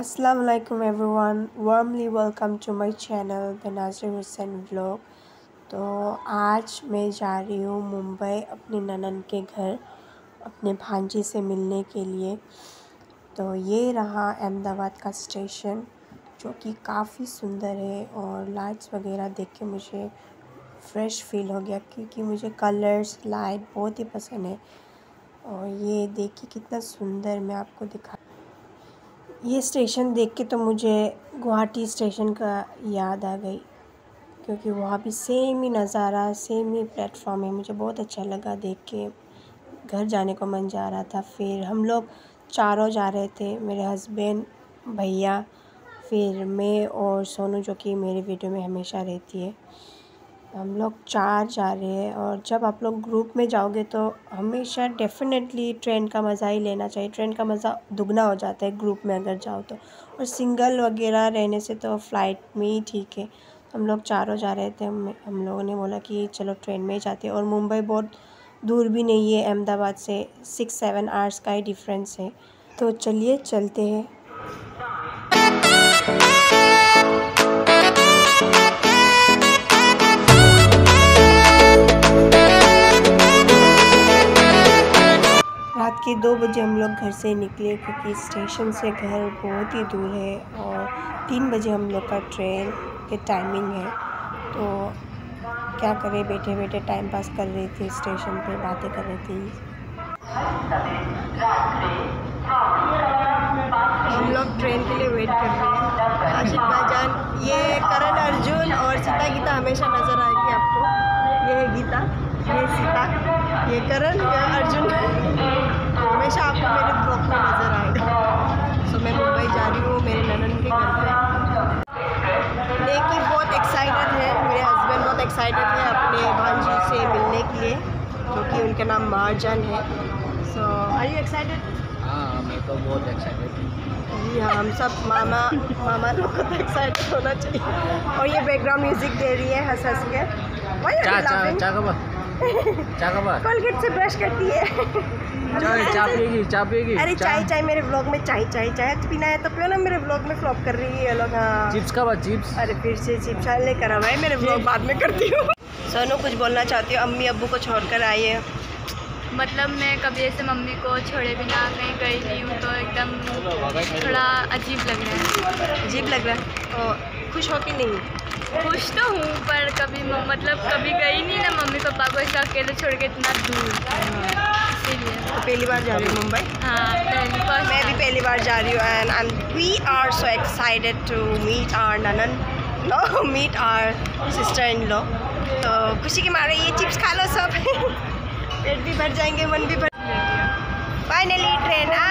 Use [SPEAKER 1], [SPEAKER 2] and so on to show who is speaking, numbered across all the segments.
[SPEAKER 1] वालेकुम everyone warmly welcome to my channel Benazir Hussain vlog तो आज मैं जा रही हूँ मुंबई अपनी ननन के घर, अपने भांजी से मिलने के लिए। तो ये रहा अहमदाबाद का स्टेशन, जो कि काफ़ी सुंदर है और लाइट्स वगैरह देख के मुझे फ्रेश फील हो गया, क्योंकि मुझे कलर्स लाइट बहुत ही पसंद है। और ये देखिए कितना सुंदर मैं आपको दिखा ये स्टेशन देख के तो मुझे गुवाहाटी स्टेशन का याद आ गई, क्योंकि वहाँ भी सेम ही नज़ारा सेम ही प्लेटफॉर्म है। मुझे बहुत अच्छा लगा देख के। घर जाने को मन जा रहा था। फिर हम लोग चारों जा रहे थे, मेरे हस्बैंड भैया, फिर मैं और सोनू जो कि मेरी वीडियो में हमेशा रहती है। हम लोग चार जा रहे हैं और जब आप लोग ग्रुप में जाओगे तो हमेशा डेफिनेटली ट्रेन का मज़ा ही लेना चाहिए। ट्रेन का मज़ा दुगना हो जाता है ग्रुप में अगर जाओ तो। और सिंगल वगैरह रहने से तो फ़्लाइट में ही ठीक है। हम लोग चारों जा रहे थे हम हम लोगों ने बोला कि चलो ट्रेन में ही जाते हैं। और मुंबई बहुत दूर भी नहीं है, अहमदाबाद से सिक्स सेवन आवर्स का ही डिफरेंस है। तो चलिए चलते हैं। के दो बजे हम लोग घर से निकले क्योंकि स्टेशन से घर बहुत ही दूर है और तीन बजे हम लोग का ट्रेन के टाइमिंग है। तो क्या करें बैठे बैठे टाइम पास कर रही थी, स्टेशन पे बातें कर रही थी। हम लोग ट्रेन के लिए वेट कर रहे हैं। आशिक भाईजान, ये करण अर्जुन और सीता गीता हमेशा नज़र आएगी आपको। ये है गीता, ये सीता। ये करण ये अर्जुन। हमेशा आपको मेरे ब्लॉग में नज़र आएगा। सो मैं मुंबई जा रही हूँ मेरे ननन के घर पे। लेकिन बहुत एक्साइटेड है। मेरे हस्बैंड बहुत एक्साइटेड है अपने भांजी से मिलने के लिए जो कि उनका नाम मारजान है। सो आर यू एक्साइटेड
[SPEAKER 2] हाँ मैं तो बहुत एक्साइटेड
[SPEAKER 1] जी हाँ हम सब मामा मामा लोग को तो एक्साइटेड होना चाहिए। और ये बैकग्राउंड म्यूज़िक दे रही है हंस हंस के कोलगेट से ब्रश करती है।
[SPEAKER 2] चाय चा पिएगी चा पिएगी?
[SPEAKER 1] अरे चाय चाय। मेरे ब्लॉग में चाय चाय चाय पीना है तो पियो ना मेरे ब्लॉग में फ्लॉप कर रही है ये लोग? हाँ।
[SPEAKER 2] चिप्स कब चिप्स
[SPEAKER 1] अरे फिर से चिप्स लेकर आवा है मेरे ब्लॉग बाद में करती हूँ। सोनू कुछ बोलना चाहती हूँ? अम्मी अब्बू को छोड़ कर आई है।
[SPEAKER 3] मतलब मैं कभी ऐसे मम्मी को छोड़े बिना कहीं गई नहीं हूँ तो एकदम थोड़ा अजीब लग रहा है।
[SPEAKER 1] अजीब लग रहा है? तो खुश हो कि नहीं?
[SPEAKER 3] खुश तो हूँ पर कभी मतलब कभी गई नहीं ना मम्मी पापा को ऐसा अकेले छोड़ के इतना दूर। इसीलिए।
[SPEAKER 1] तो पहली बार जा रही हूँ मुंबई?
[SPEAKER 3] हाँ पहली
[SPEAKER 1] मैं भी पहली बार जा रही हूँ and and we are so excited to meet our ननन no meet our sister in law तो खुशी के मारे ये चिप्स खा लो सब। पेट भी भर जाएँगे मन भी भर फाइनली ट्रेन आ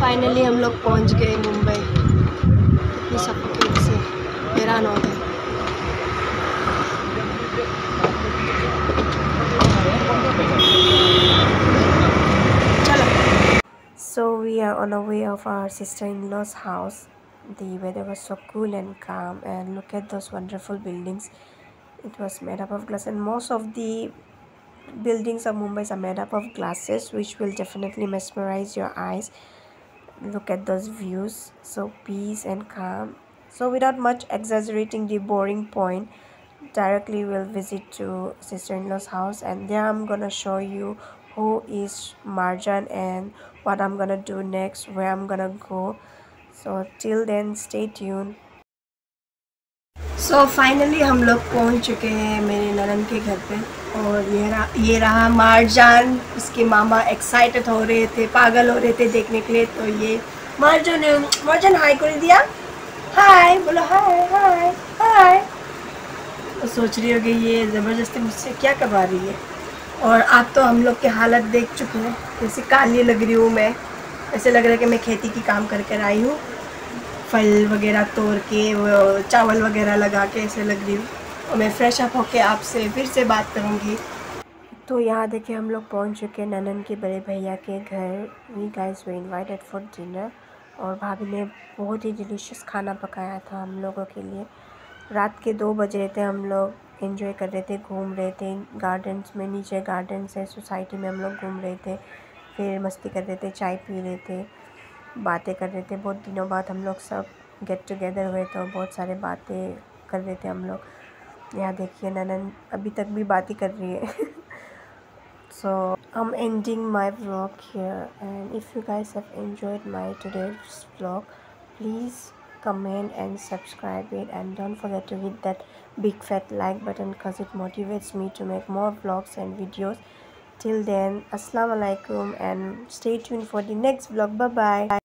[SPEAKER 1] फाइनली हम लोग पहुंच गए मुंबई इतनी सफोकेट से हैरान हो गए चलो So we are on our way of our sister-in-law's house. The weather was so cool and calm and look at those wonderful buildings. It was made up of glass and most of the buildings of Mumbai are made up of glasses which will definitely mesmerize your eyes. Look at those views, so peace and calm. So without much exaggerating the boring point, directly we'll visit to sister-in-law's house and there I'm gonna show you who is Marjan and what I'm gonna do next, where I'm gonna go. So till then stay tuned. So so finally हम लोग पहुंच चुके हैं मेरे ननन के घर पे और ये रहा ये रहा मारजान। उसके मामा एक्साइटेड हो रहे थे, पागल हो रहे थे देखने के लिए। तो ये मारजान है मारजान हाय कर दिया? हाय बोलो हाय हाय हाय तो सोच रही होगी, ये ज़बरदस्ती मुझसे क्या करवा रही है? और आप तो हम लोग की हालत देख चुके हैं। जैसे काली लग रही हूँ मैं। ऐसे लग रहा है कि मैं खेती की काम कर कर आई हूँ। फल वगैरह तोड़ के चावल वगैरह लगा के ऐसे लग रही हूँ। और मैं फ्रेश अप होके आपसे फिर से बात करूँगी। तो यहाँ देखिए हम लोग पहुँच चुके हैं ननन के बड़े भैया के घर। We guys were invited for dinner और भाभी ने बहुत ही डिलीशियस खाना पकाया था हम लोगों के लिए। रात के दो बज रहे थे हम लोग इन्जॉय कर रहे थे, घूम रहे थे। गार्डन्स में, नीचे गार्डन्स है सोसाइटी में हम लोग घूम रहे थे। फिर मस्ती कर रहे थे, चाय पी रहे थे, बातें कर रहे थे। बहुत दिनों बाद हम लोग सब गेट टुगेदर हुए तो बहुत सारे बातें कर रहे थे हम लोग। यहाँ देखिए ननन अभी तक भी बात ही कर रही है। So I am ending my blog and if you guys have enjoyed my today blog please comment and subscribe it and don't forget to with that big fat like button because it motivates me to make more blogs and videos till then असलकुम and stay tune for the next blog bye bye